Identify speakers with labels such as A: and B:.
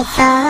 A: I thought